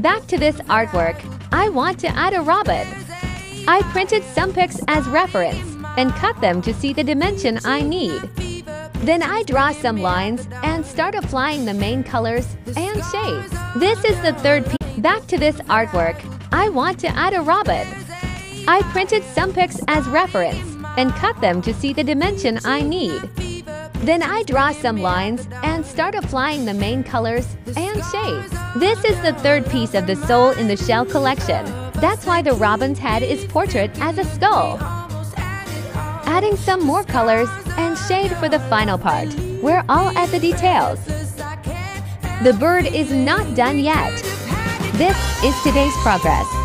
Back to this artwork. I want to add a robin. I printed some pics as reference and cut them to see the dimension I need. Then I draw some lines and start applying the main colors and shades. This is the third piece. Back to this artwork. I want to add a robin. I printed some pics as reference and cut them to see the dimension I need. Then I draw some lines and start applying the main colors and shades. This is the third piece of the Soul in the Shell collection. That's why the robin's head is portrait as a skull. Adding some more colors and shade for the final part. We're all at the details. The bird is not done yet. This is today's progress.